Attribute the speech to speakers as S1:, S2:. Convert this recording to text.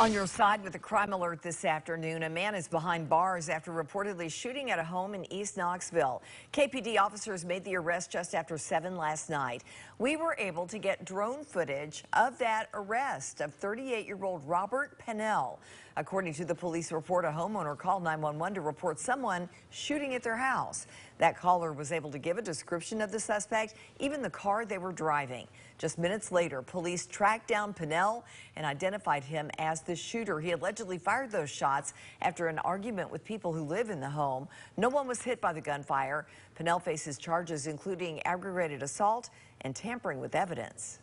S1: On your side with a crime alert this afternoon, a man is behind bars after reportedly shooting at a home in East Knoxville. KPD officers made the arrest just after 7 last night. We were able to get drone footage of that arrest of 38-year-old Robert Pannell. According to the police report, a homeowner called 911 to report someone shooting at their house. That caller was able to give a description of the suspect, even the car they were driving. Just minutes later, police tracked down Pannell and identified him as the shooter. He allegedly fired those shots after an argument with people who live in the home. No one was hit by the gunfire. Pannell faces charges including aggravated assault and tampering with evidence.